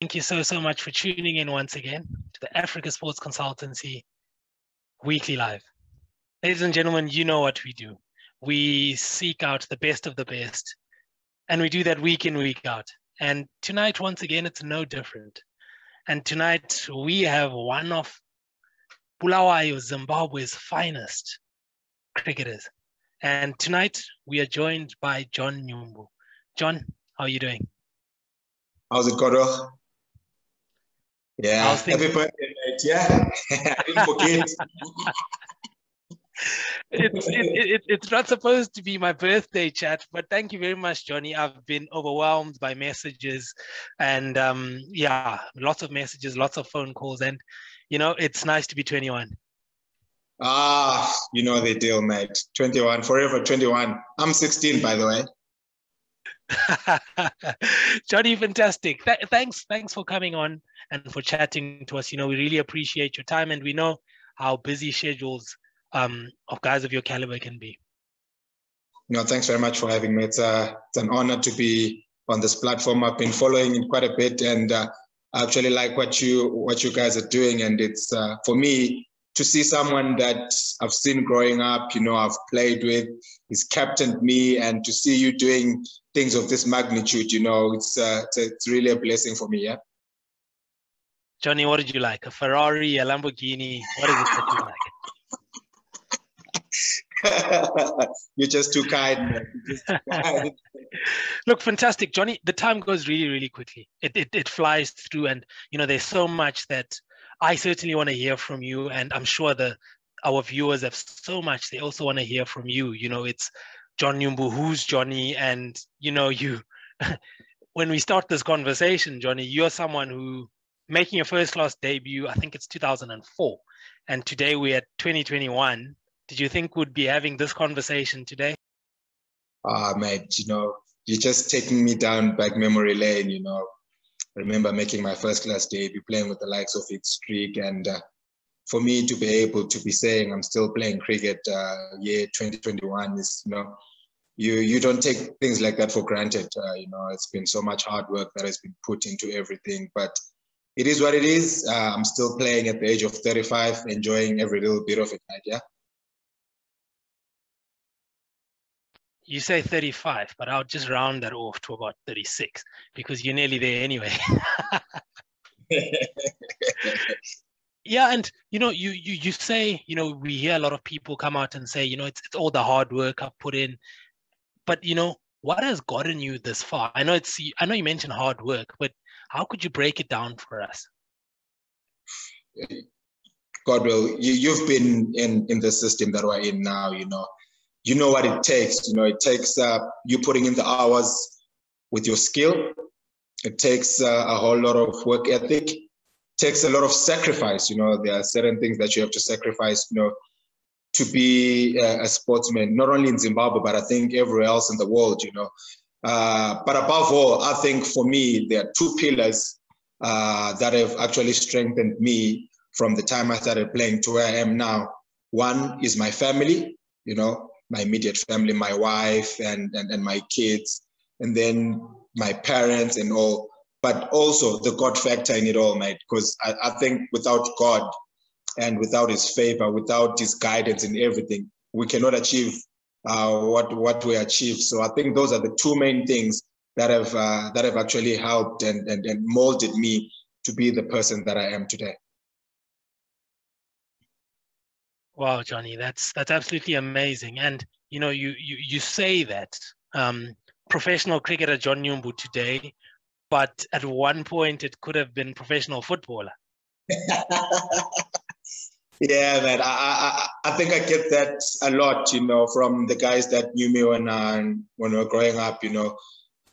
Thank you so, so much for tuning in once again to the Africa Sports Consultancy Weekly Live. Ladies and gentlemen, you know what we do. We seek out the best of the best, and we do that week in, week out. And tonight, once again, it's no different. And tonight, we have one of Bulawayo, Zimbabwe's finest cricketers. And tonight, we are joined by John Nyumbu. John, how are you doing? How's it, Kodo? Yeah, happy birthday, mate. Yeah, I forget. it's, it, it, it's not supposed to be my birthday chat, but thank you very much, Johnny. I've been overwhelmed by messages and um, yeah, lots of messages, lots of phone calls. And, you know, it's nice to be 21. Ah, you know the deal, mate. 21, forever 21. I'm 16, by the way. Johnny, fantastic. Th- thanks, thanks for coming on and for chatting to us. You know, we really appreciate your time, and we know how busy schedules um, of guys of your caliber can be. No, thanks very much for having me. It's, uh, it's an honor to be on this platform. I've been following it quite a bit, and uh, I actually like what you what you guys are doing. And it's uh, for me to see someone that I've seen growing up, you know, I've played with, he's captained me, and to see you doing things of this magnitude, you know, it's uh, it's, it's really a blessing for me. Yeah. Johnny, what did you like? A Ferrari, a Lamborghini? What is it that you like? You're just too kind. Just too kind. Look, fantastic, Johnny. The time goes really, really quickly. It, it it flies through, and you know, there's so much that I certainly want to hear from you, and I'm sure the our viewers have so much they also want to hear from you. You know, it's John Nyumbu, who's Johnny, and you know, you. when we start this conversation, Johnny, you're someone who making your first class debut. I think it's 2004, and today we're at 2021. Did you think we'd be having this conversation today? Ah, mate, you know, you're just taking me down back memory lane. You know, remember making my first class debut, playing with the likes of Vic Streak, and uh, for me to be able to be saying I'm still playing cricket uh, year 2021 is, you know, you you don't take things like that for granted. Uh, you know, it's been so much hard work that has been put into everything, but it is what it is. Uh, I'm still playing at the age of 35, enjoying every little bit of it. Yeah. You say 35, but I'll just round that off to about 36 because you're nearly there anyway. yeah, and you know, you you you say, you know, we hear a lot of people come out and say, you know, it's it's all the hard work I've put in, but you know, what has gotten you this far? I know it's I know you mentioned hard work, but how could you break it down for us? God will, you, you've been in in the system that we're in now, you know you know what it takes. You know, it takes uh, you putting in the hours with your skill. It takes uh, a whole lot of work ethic. It takes a lot of sacrifice. You know, there are certain things that you have to sacrifice. You know, to be a, a sportsman, not only in Zimbabwe but I think everywhere else in the world. You know, uh, but above all, I think for me there are two pillars uh, that have actually strengthened me from the time I started playing to where I am now. One is my family. You know, my immediate family, my wife and, and, and my kids, and then my parents and all, but also the God factor in it all, mate. Because I, I think without God and without his favor, without his guidance in everything, we cannot achieve uh, what what we achieve. So I think those are the two main things that have uh, that have actually helped and, and and molded me to be the person that I am today. Wow, Johnny, that's that's absolutely amazing. And you know, you you you say that um, professional cricketer John Nyumbu today, but at one point it could have been professional footballer. yeah, man, I, I I think I get that a lot, you know, from the guys that knew me when uh, when we were growing up, you know.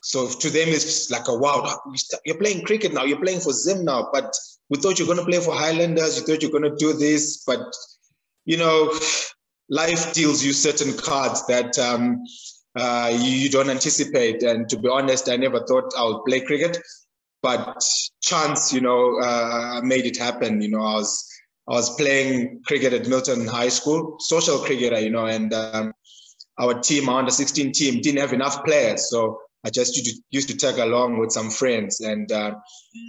So to them, it's like a wow, you're playing cricket now, you're playing for Zim now, but we thought you're going to play for Highlanders, you thought you're going to do this, but you know, life deals you certain cards that um, uh, you, you, don't anticipate. And to be honest, I never thought I would play cricket, but chance, you know, uh, made it happen. You know, I was I was playing cricket at Milton High School, social cricketer, you know, and um, our team, our under 16 team, didn't have enough players, so I just used to, used to tag along with some friends. And, uh,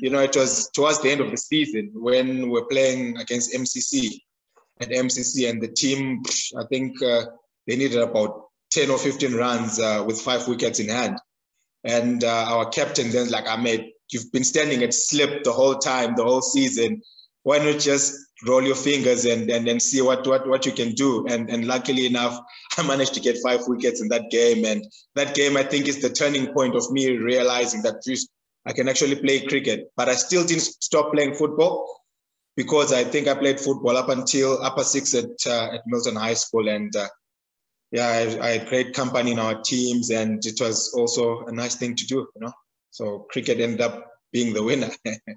you know, it was towards the end of the season when we're playing against MCC at MCC and the team, I think uh, they needed about 10 or 15 runs uh, with five wickets in hand. And uh, our captain then like, Ahmed, you've been standing at slip the whole time, the whole season. Why not just roll your fingers and and, and see what, what what you can do? And and luckily enough, I managed to get five wickets in that game. And that game, I think, is the turning point of me realizing that I can actually play cricket. But I still didn't stop playing football because I think I played football up until upper six at uh, at Milton High School, and uh, yeah, I, I, had great company in our teams, and it was also a nice thing to do, you know. So cricket ended up being the winner.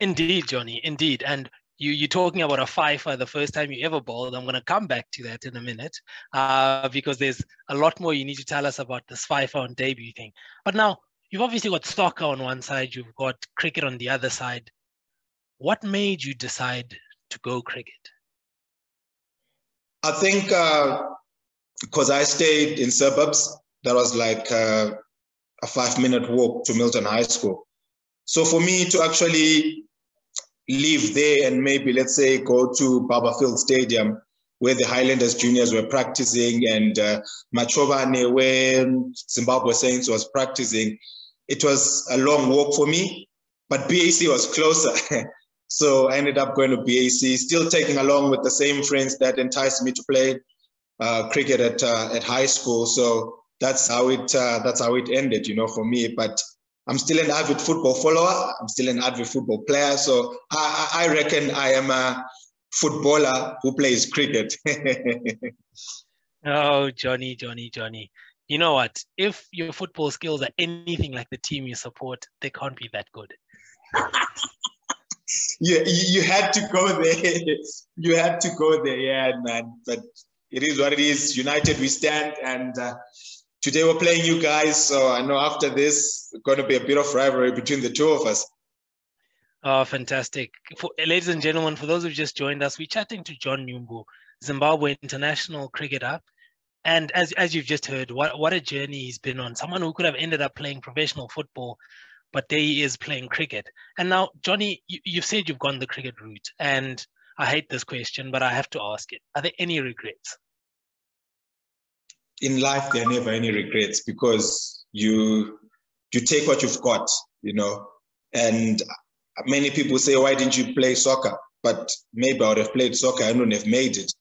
indeed, Johnny, indeed, and you you're talking about a fifer the first time you ever bowled. I'm going to come back to that in a minute uh, because there's a lot more you need to tell us about this fifer on debut thing. But now you've obviously got soccer on one side, you've got cricket on the other side. What made you decide to go cricket? I think because uh, I stayed in suburbs, that was like uh, a five minute walk to Milton High School. So for me to actually live there and maybe, let's say, go to Barbourfield Stadium where the Highlanders juniors were practicing and uh, Machobane where Zimbabwe Saints was practicing, it was a long walk for me, but BAC was closer. So I ended up going to BAC, still taking along with the same friends that enticed me to play uh, cricket at uh, at high school. So that's how it uh, that's how it ended, you know, for me. But I'm still an avid football follower. I'm still an avid football player. So I, I reckon I am a footballer who plays cricket. oh, Johnny, Johnny, Johnny. You know what? If your football skills are anything like the team you support, they can't be that good. you, you had to go there. you had to go there, yeah, man. But it is what it is. United, we stand. And uh, today we're playing you guys. So I know after this, it's going to be a bit of rivalry between the two of us. Oh, fantastic. For, ladies and gentlemen, for those who've just joined us, we're chatting to John Nyumbu, Zimbabwe international cricketer. And as, as you've just heard, what, what a journey he's been on. Someone who could have ended up playing professional football but there he is playing cricket. And now, Johnny, you, you've said you've gone the cricket route, and I hate this question, but I have to ask it. Are there any regrets? In life, there are never any regrets because you you take what you've got, you know. And many people say, "Why didn't you play soccer?" But maybe I would have played soccer. I wouldn't have made it.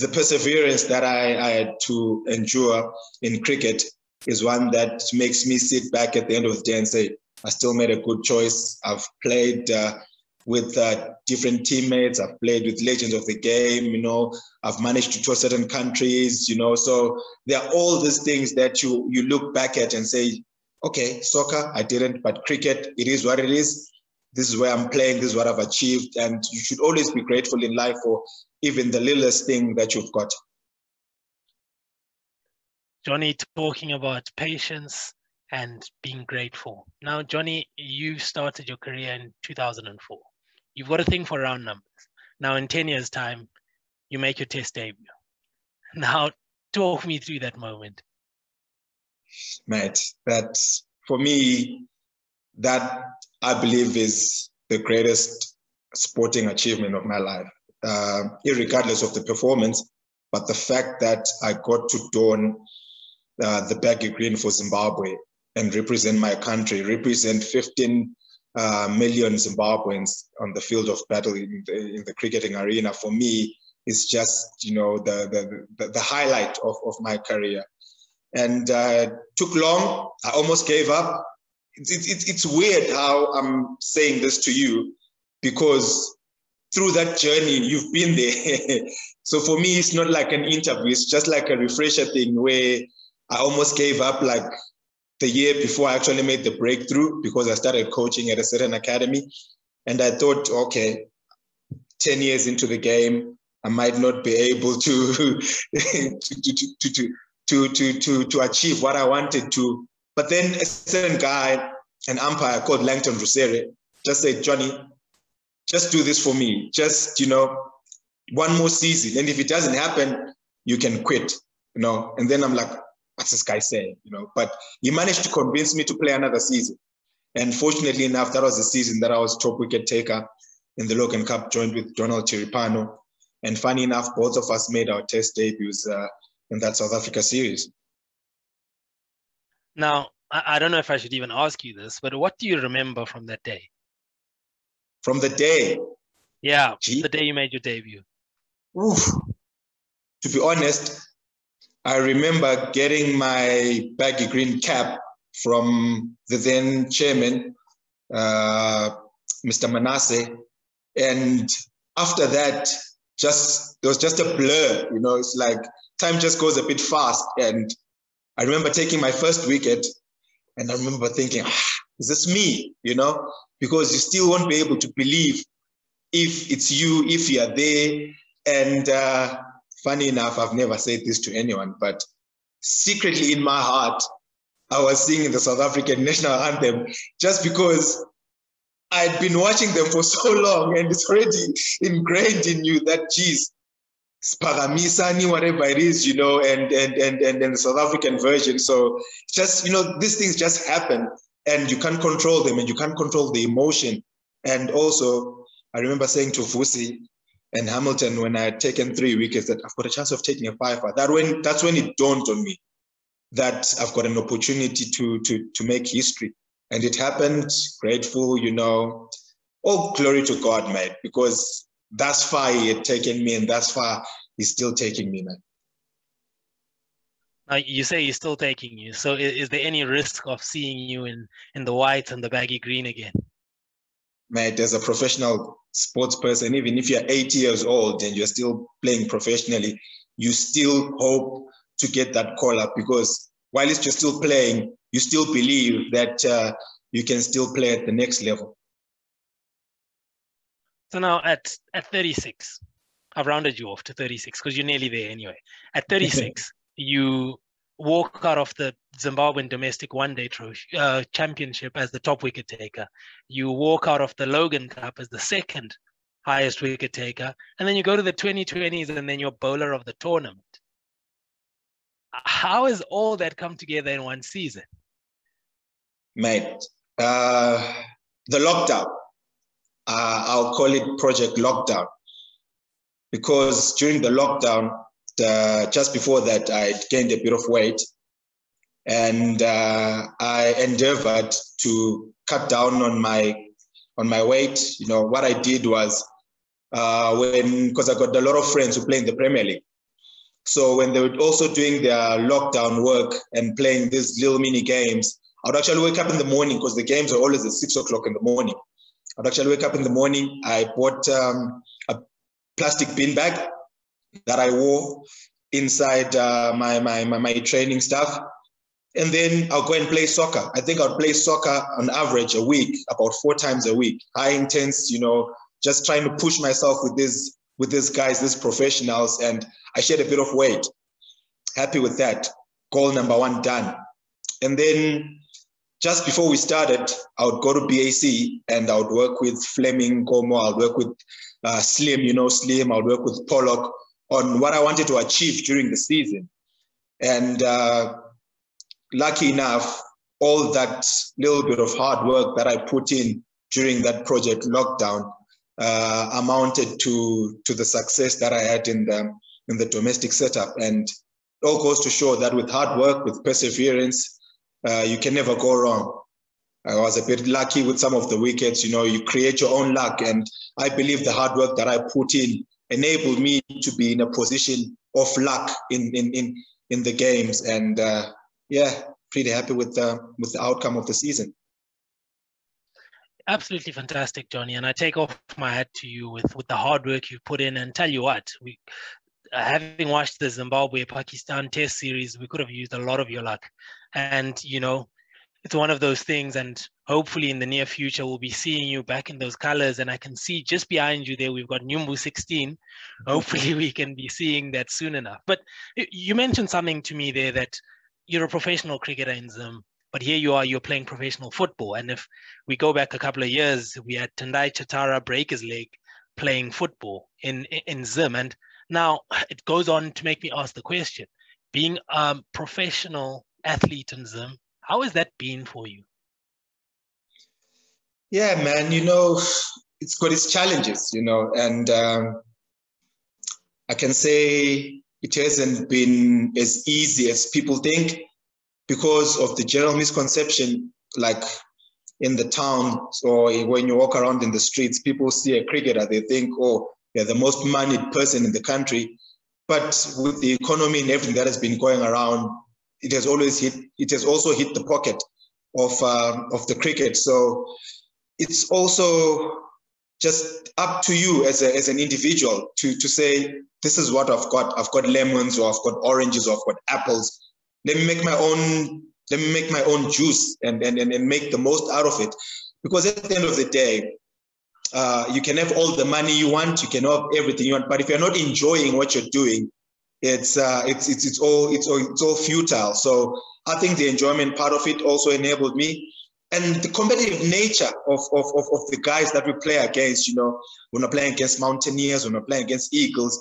The perseverance that I, I had to endure in cricket is one that makes me sit back at the end of the day and say, I still made a good choice. I've played uh, with uh, different teammates. I've played with legends of the game. You know, I've managed to tour certain countries. You know, so there are all these things that you you look back at and say, okay, soccer I didn't, but cricket it is what it is. This is where I'm playing. This is what I've achieved, and you should always be grateful in life for even the littlest thing that you've got. Johnny talking about patience and being grateful. Now, Johnny, you started your career in 2004. You've got a thing for round numbers. Now, in 10 years' time, you make your test debut. Now, talk me through that moment. Mate, that for me, that I believe is the greatest sporting achievement of my life, uh, of the performance. But the fact that I got to don uh, the baggy green for Zimbabwe and represent my country, represent 15 uh, million Zimbabweans on the field of battle in the, in the cricketing arena. For me, is just you know the the, the, the highlight of, of my career. And uh, took long. I almost gave up. It's weird how I'm saying this to you because through that journey, you've been there. so for me, it's not like an interview. It's just like a refresher thing where I almost gave up like the year before I actually made the breakthrough because I started coaching at a certain academy. And I thought, okay, 10 years into the game, I might not be able to, to, to, to, to, to, to, to achieve what I wanted to. But then a certain guy, an umpire called Langton Rusere, just said, Johnny, just do this for me. Just, you know, one more season. And if it doesn't happen, you can quit. you know. And then I'm like, what's this guy saying, you know? But he managed to convince me to play another season. And fortunately enough, that was the season that I was top wicket taker in the Logan Cup, joined with Donald Tiripano. And funny enough, both of us made our test debuts uh, in that South Africa series. Now, I don't know if I should even ask you this, but what do you remember from that day? From the day? Yeah, Gee. the day you made your debut. Oof. To be honest, I remember getting my baggy green cap from the then chairman, uh, Mr. Manase. And after that, just it was just a blur, you know, it's like time just goes a bit fast. And I remember taking my first wicket and I remember thinking, ah, is this me? You know, because you still won't be able to believe if it's you, if you're there. And uh, funny enough, I've never said this to anyone, but secretly in my heart, I was singing the South African national anthem just because I'd been watching them for so long and it's already ingrained in you that, geez, Spagamisani, whatever it is, you know, and, and, and, and, and the South African version. So just, you know, these things just happen and you can't control them and you can't control the emotion. And also, I remember saying to Vusi, and Hamilton when I had taken three wickets that I've got a chance of taking a fifer. That when that's when it dawned on me that I've got an opportunity to to to make history. And it happened, grateful, you know. All glory to God, mate, because thus far he had taken me and thus far he's still taking me, man. Now you say he's still taking you. So is, is there any risk of seeing you in in the white and the baggy green again? Mate, as a professional sports person, even if you're 80 years old and you're still playing professionally, you still hope to get that call up because while you're still playing, you still believe that uh, you can still play at the next level. So now at, at 36, I've rounded you off to 36 because you're nearly there anyway. At 36, you walk out of the Zimbabwean domestic one day uh, championship as the top wicket taker. You walk out of the Logan Cup as the second highest wicket taker. And then you go to the 2020s and then you're bowler of the tournament. How has all that come together in one season? Mate, uh, the lockdown, uh, I'll call it Project Lockdown. Because during the lockdown, uh, just before that, I gained a bit of weight, and uh, I endeavored to cut down on my on my weight. You know, what I did was uh, when because I got a lot of friends who play in the Premier League. So when they were also doing their lockdown work and playing these little mini games, I would actually wake up in the morning because the games are always at six o'clock in the morning. I'd actually wake up in the morning. I bought um, a plastic bin bag that I wore inside uh, my, my, my, my training stuff. And then I'll go and play soccer. I think I'll play soccer on average a week, about four times a week. High intense, you know, just trying to push myself with these with these guys, these professionals, and I shed a bit of weight. Happy with that. Goal number one done. And then just before we started, I would go to BAC and I would work with Fleming Gomo. I'll work with uh, Slim, you know, Slim. I'll work with Pollock on what I wanted to achieve during the season. And uh, lucky enough, all that little bit of hard work that I put in during that project lockdown uh, amounted to to the success that I had in the in the domestic setup. And it all goes to show that with hard work, with perseverance, uh, you can never go wrong. I was a bit lucky with some of the wickets. You know, you create your own luck, and I believe the hard work that I put in enabled me to be in a position of luck in in in, in the games. And uh, yeah, pretty happy with the with the outcome of the season. Absolutely fantastic, Johnny. And I take off my hat to you with with the hard work you put in. And tell you what, we having watched the Zimbabwe Pakistan Test series, we could have used a lot of your luck. And you know, it's one of those things and hopefully in the near future we'll be seeing you back in those colors and i can see just behind you there we've got Nyumbu 16 mm-hmm. hopefully we can be seeing that soon enough. But you mentioned something to me there that you're a professional cricketer in zim but here you are you're playing professional football. And if we go back a couple of years we had tendai chatara break his leg playing football in in zim. And now it goes on to make me ask the question being a professional athlete in Zim, how has that been for you? Yeah, man, you know, it's got its challenges, you know, and um, I can say it hasn't been as easy as people think because of the general misconception, like in the town or when you walk around in the streets, people see a cricketer, they think, oh, they're the most moneyed person in the country. But with the economy and everything that has been going around, it has always hit, it has also hit the pocket of, uh, of the cricket. So it's also just up to you as, a, as an individual to, to say, this is what I've got. I've got lemons or I've got oranges or I've got apples. Let me make my own, let me make my own juice and, and, and, and make the most out of it. Because at the end of the day, uh, you can have all the money you want, you can have everything you want, but if you're not enjoying what you're doing, it's uh, it's it's it's all it's all it's all futile. So I think the enjoyment part of it also enabled me and the competitive nature of, of, of, of, the guys that we play against, you know, when we're playing against Mountaineers, when we're playing against Eagles,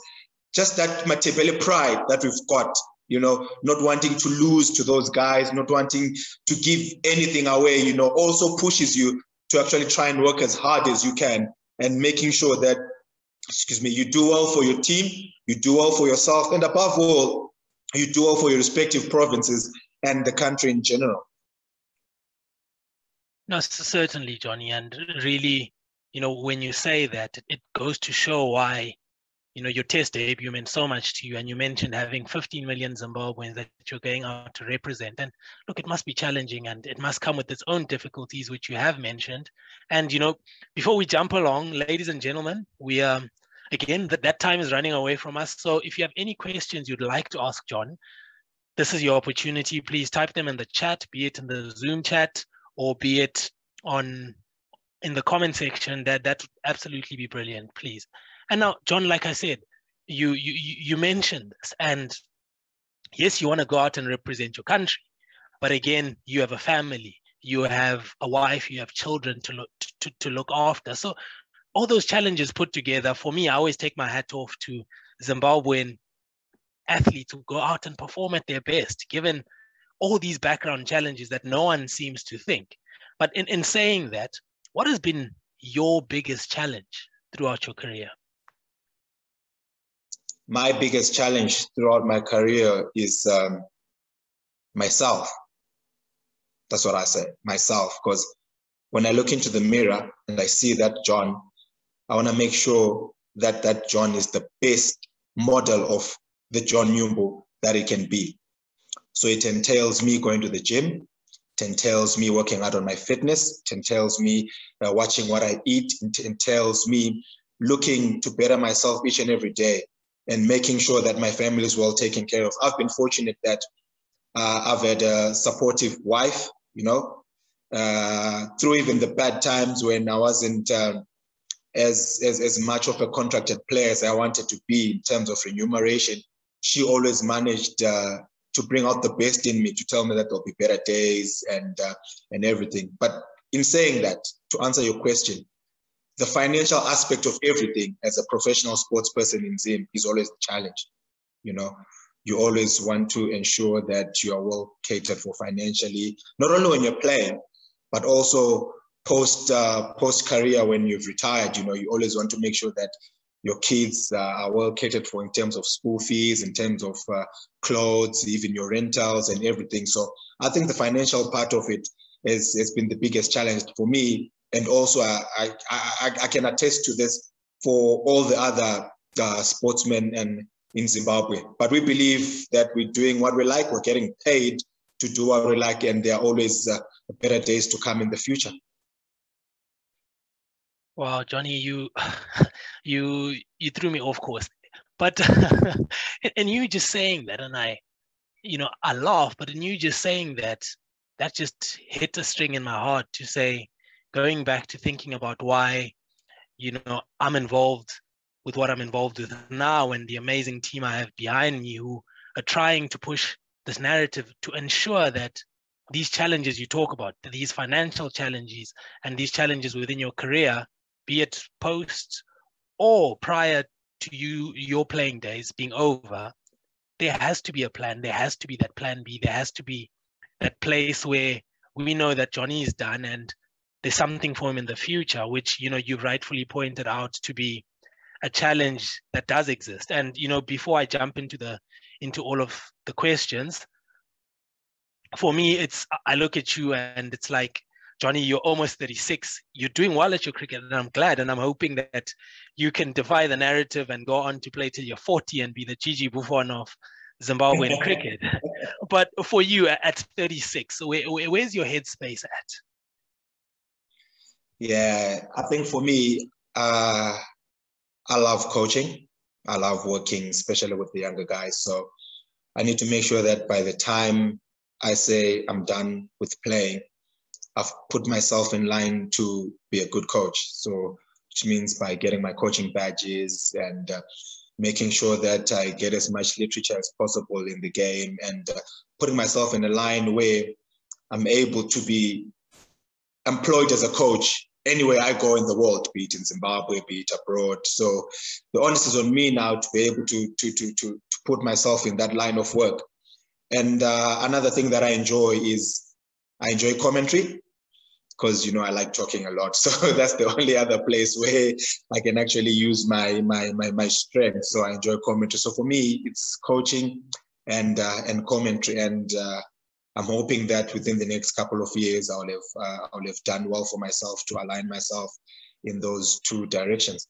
just that Mathebele pride that we've got, you know, not wanting to lose to those guys, not wanting to give anything away, you know, also pushes you to actually try and work as hard as you can and making sure that, excuse me, you do well for your team, you do well for yourself, and above all, you do well for your respective provinces and the country in general. No, certainly, Johnny. And really, you know, when you say that, it goes to show why, you know, your test debut meant so much to you. And you mentioned having 15 million Zimbabweans that you're going out to represent. And look, it must be challenging and it must come with its own difficulties, which you have mentioned. And, you know, before we jump along, ladies and gentlemen, we, um, again, that, that time is running away from us. So if you have any questions you'd like to ask John, this is your opportunity. Please type them in the chat, be it in the Zoom chat or be it on in the comment section, that that would absolutely be brilliant, please. And now, John, like I said, you you you mentioned this, and yes, you want to go out and represent your country, but again, you have a family, you have a wife, you have children to look to, to look after. So all those challenges put together, for me, I always take my hat off to Zimbabwean athletes who go out and perform at their best, given all these background challenges that no one seems to think. But in, in saying that, what has been your biggest challenge throughout your career? My biggest challenge throughout my career is um, myself. That's what I say, myself. Because when I look into the mirror and I see that John, I want to make sure that that John is the best model of the John Nyumbu that he can be. So it entails me going to the gym. It entails me working out on my fitness. It entails me uh, watching what I eat. It entails me looking to better myself each and every day and making sure that my family is well taken care of. I've been fortunate that uh, I've had a supportive wife, you know, uh, through even the bad times when I wasn't um, as, as, as much of a contracted player as I wanted to be in terms of remuneration. She always managed uh, to bring out the best in me, to tell me that there'll be better days and uh, and everything. But in saying that, to answer your question, the financial aspect of everything as a professional sports person in Zim is always a challenge. You know, you always want to ensure that you are well catered for financially, not only when you're playing, but also post uh, post career when you've retired. You know, you always want to make sure that your kids uh, are well catered for in terms of school fees, in terms of uh, clothes, even your rentals and everything. So I think the financial part of it has, has been the biggest challenge for me. And also, I, I, I, I can attest to this for all the other uh, sportsmen and in Zimbabwe. But we believe that we're doing what we like, we're getting paid to do what we like, and there are always uh, better days to come in the future. Wow, Johnny, you you you threw me off course. But and you just saying that, and I, you know, I laugh, but in you just saying that, that just hit a string in my heart to say, going back to thinking about why, you know, I'm involved with what I'm involved with now and the amazing team I have behind me who are trying to push this narrative to ensure that these challenges you talk about, these financial challenges and these challenges within your career be it post or prior to you your playing days being over, there has to be a plan. There has to be that plan B. There has to be that place where we know that Johnny is done and there's something for him in the future, which you know you rightfully pointed out to be a challenge that does exist. And you know, before I jump into the into all of the questions, for me, it's I look at you and it's like Johnny, you're almost 36. You're doing well at your cricket, and I'm glad. And I'm hoping that you can defy the narrative and go on to play till you're 40 and be the Gigi Buffon of Zimbabwean cricket. But for you at 36, where, where's your headspace at? Yeah, I think for me, uh, I love coaching. I love working, especially with the younger guys. So I need to make sure that by the time I say I'm done with playing, I've put myself in line to be a good coach. So, which means by getting my coaching badges and uh, making sure that I get as much literature as possible in the game and uh, putting myself in a line where I'm able to be employed as a coach anywhere I go in the world, be it in Zimbabwe, be it abroad. So the onus is on me now to be able to to to to, to put myself in that line of work. And uh, another thing that I enjoy is I enjoy commentary because you know I like talking a lot. So that's the only other place where I can actually use my my my, my strength. So I enjoy commentary. So for me, it's coaching and uh, and commentary, and uh, I'm hoping that within the next couple of years, I'll have uh, I'll have done well for myself to align myself in those two directions.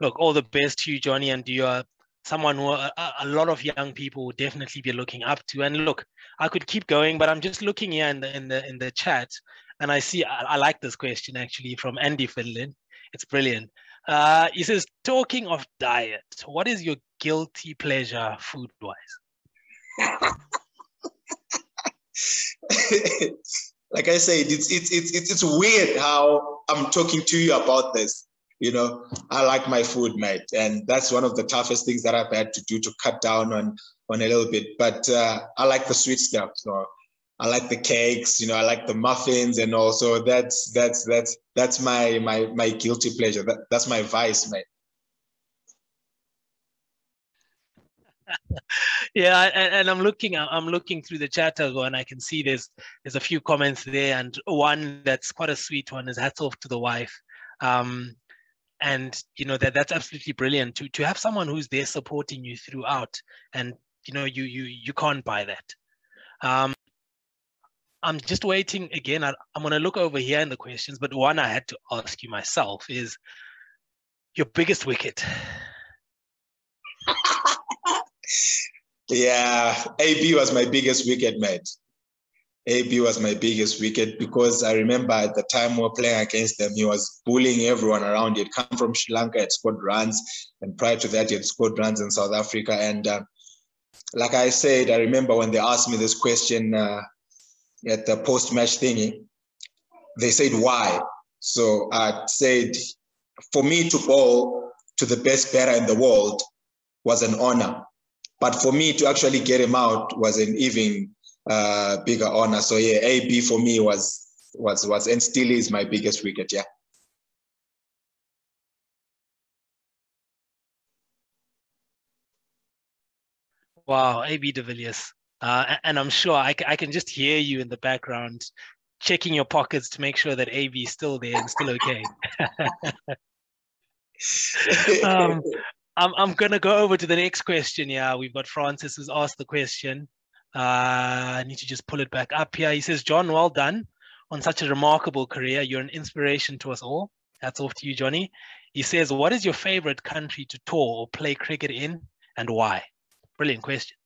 Look, all the best to you, Johnny, and your someone who a, a, lot of young people would definitely be looking up to. And look, I could keep going, but I'm just looking here in the in the in the chat, and I see I, I like this question actually from Andy Finland. It's brilliant. Uh, he says, talking of diet, what is your guilty pleasure food wise? like I said, it's, it's it's it's weird how I'm talking to you about this you know, I like my food, mate, and that's one of the toughest things that I've had to do to cut down on on a little bit. But uh, I like the sweet stuff, so I like the cakes, you know, I like the muffins, and also that's that's that's that's my my my guilty pleasure. That, that's my vice, mate. yeah and, i'm looking i'm looking through the chat as well and i can see there's there's a few comments there and one that's quite a sweet one is hats off to the wife um and you know that that's absolutely brilliant to to have someone who's there supporting you throughout and you know you you you can't buy that. Um i'm just waiting again. I, i'm going to look over here in the questions but one i had to ask you myself is your biggest wicket. Yeah ab was my biggest wicket mate AB was my biggest wicket because I remember at the time we were playing against them, he was bullying everyone around. He'd come from Sri Lanka, had scored runs, and prior to that, he had scored runs in South Africa. And uh, like I said, I remember when they asked me this question uh, at the post-match thingy, they said why. So I said, for me to bowl to the best batter in the world was an honor, but for me to actually get him out was an even uh, bigger honor. So yeah, AB for me was was was and still is my biggest wicket. Yeah. Wow, AB de Villiers. Uh, and I'm sure I, I can just hear you in the background checking your pockets to make sure that AB is still there and still okay. um, I'm, I'm going to go over to the next question. Yeah, we've got Francis who's asked the question. Uh, I need to just pull it back up here. He says, John, well done on such a remarkable career. You're an inspiration to us all. That's off to you, Johnny. He says, What is your favorite country to tour or play cricket in and why? Brilliant question.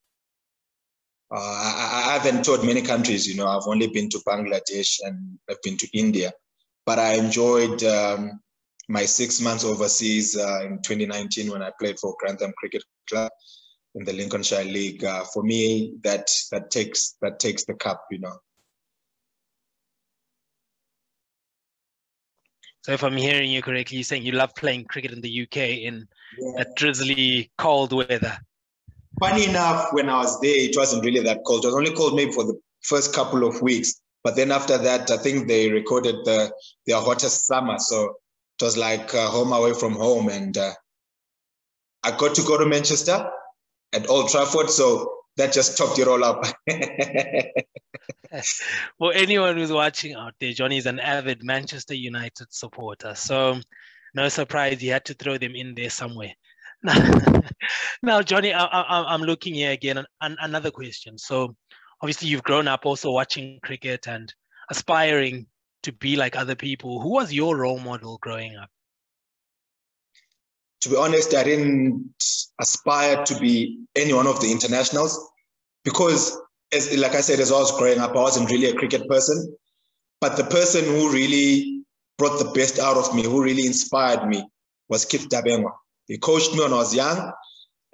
Uh, I, I, haven't toured many countries, you know, I've only been to Bangladesh and I've been to India. But I enjoyed um, my six months overseas uh, in 2019 when I played for Grantham Cricket Club in the Lincolnshire League. Uh, for me, that that takes that takes the cup, you know. So if I'm hearing you correctly, you're saying you love playing cricket in the UK in yeah. that drizzly, cold weather. Funny enough, when I was there, it wasn't really that cold. It was only cold maybe for the first couple of weeks. But then after that, I think they recorded the their hottest summer. So it was like uh, home away from home, and uh, I got to go to Manchester at Old Trafford. So that just topped it all up. well, anyone who's watching out there, Johnny is an avid Manchester United supporter. So no surprise he had to throw them in there somewhere. now, Johnny, I, am looking here again. An, another question. So, obviously, you've grown up also watching cricket and aspiring to be like other people. Who was your role model growing up? To be honest, I didn't aspire to be any one of the internationals because, as like I said, as I was growing up, I wasn't really a cricket person. But the person who really brought the best out of me, who really inspired me, was Keith Dabengwa. He coached me when I was young,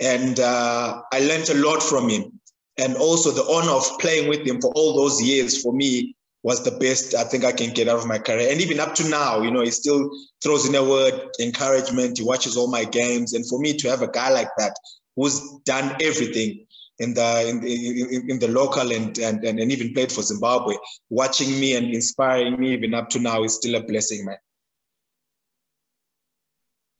and uh, I learned a lot from him. And also the honor of playing with him for all those years for me was the best I think I can get out of my career. And even up to now, you know, he still throws in a word, encouragement. He watches all my games. And for me to have a guy like that who's done everything in the in, in, in the local and, and and even played for Zimbabwe, watching me and inspiring me even up to now is still a blessing, man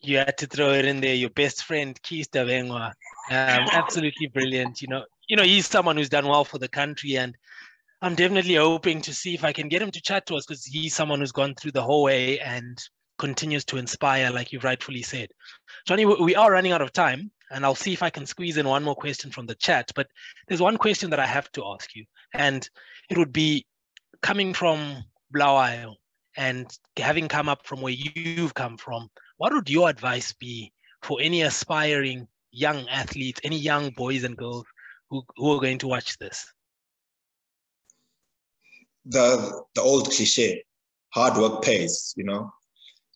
you had to throw it in there. Your best friend, Keith Dabengwa, um, absolutely brilliant. You know, you know, he's someone who's done well for the country, and I'm definitely hoping to see if I can get him to chat to us because he's someone who's gone through the whole way and continues to inspire, like you've rightfully said. Johnny, we are running out of time, and I'll see if I can squeeze in one more question from the chat. But there's one question that I have to ask you, and it would be coming from Bulawayo and having come up from where you've come from what would your advice be for any aspiring young athletes, any young boys and girls who, who are going to watch this? The, the old cliche, hard work pays, you know.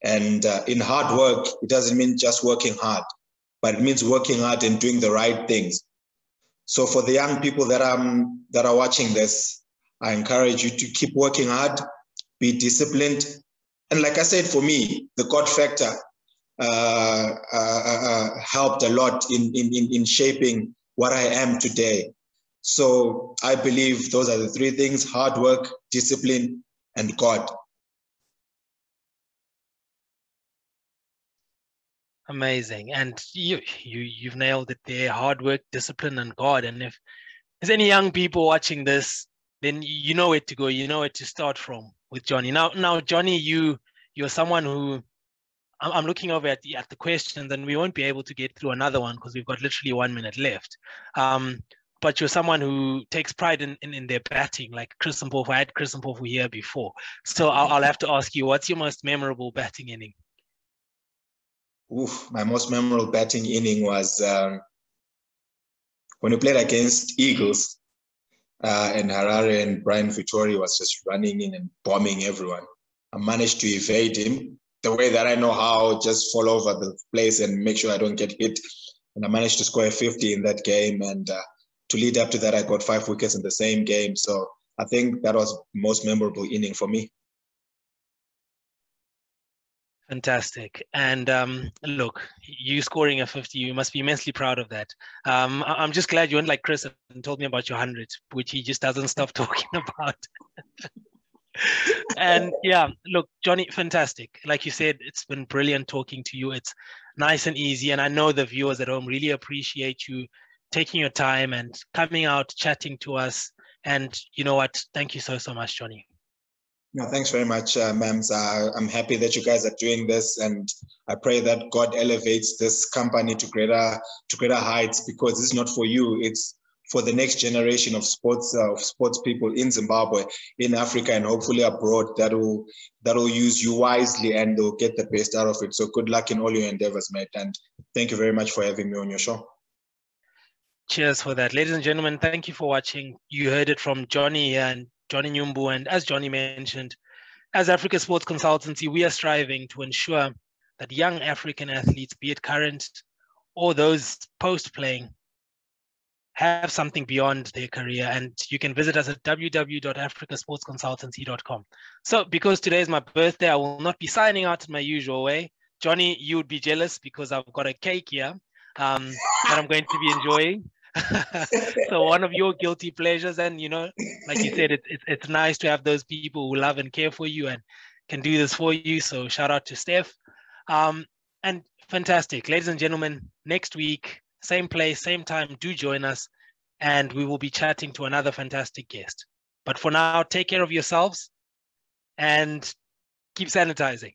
And uh, in hard work, it doesn't mean just working hard, but it means working hard and doing the right things. So for the young people that um that are watching this, I encourage you to keep working hard, be disciplined, and like I said, for me, the God factor uh, uh, uh, helped a lot in, in, in shaping what I am today. So I believe those are the three things hard work, discipline, and God. Amazing. And you, you, you've nailed it there hard work, discipline, and God. And if there's any young people watching this, then you know where to go, you know where to start from with Johnny. Now, now, Johnny, you, you're someone who I'm looking over at the at the questions, and we won't be able to get through another one because we've got literally one minute left. Um, but you're someone who takes pride in, in, in their batting, like Chris Mpofu. I had Chris Mpofu here before, so I'll, I'll, have to ask you, what's your most memorable batting inning? Oof, my most memorable batting inning was um, when we played against Eagles, uh, and Harare and Brian Vitori was just running in and bombing everyone. I managed to evade him the way that I know how, just fall over the place and make sure I don't get hit. And I managed to score a 50 in that game. And uh, to lead up to that, I got five wickets in the same game. So I think that was most memorable inning for me. Fantastic. And um, look, you scoring a 50, you must be immensely proud of that. Um, I'm just glad you went like Chris and told me about your 100, which he just doesn't stop talking about and yeah, look, Johnny, fantastic. Like you said, it's been brilliant talking to you. It's nice and easy. And I know the viewers at home really appreciate you taking your time and coming out, chatting to us. And you know what? Thank you so, so much, Johnny. No, thanks very much, uh. Uh, I'm happy that you guys are doing this, and I pray that God elevates this company to greater to greater heights because it's not for you; it's for the next generation of sports uh, of sports people in Zimbabwe, in Africa, and hopefully abroad that will that will use you wisely and they'll get the best out of it. So good luck in all your endeavors, mate. And thank you very much for having me on your show. Cheers for that, ladies and gentlemen. Thank you for watching. You heard it from Johnny and Johnny Nyumbu, and as Johnny mentioned, as Africa Sports Consultancy, we are striving to ensure that young African athletes, be it current or those post playing, have something beyond their career. And you can visit us at www.africasportsconsultancy.com. So because today is my birthday, I will not be signing out in my usual way. Johnny, you would be jealous because I've got a cake here um, that I'm going to be enjoying. so one of your guilty pleasures, and you know, like you said, it's it, it's nice to have those people who love and care for you and can do this for you. So shout out to Steph. Um, and fantastic, ladies and gentlemen. Next week, same place, same time. Do join us, and we will be chatting to another fantastic guest. But for now, take care of yourselves and keep sanitizing.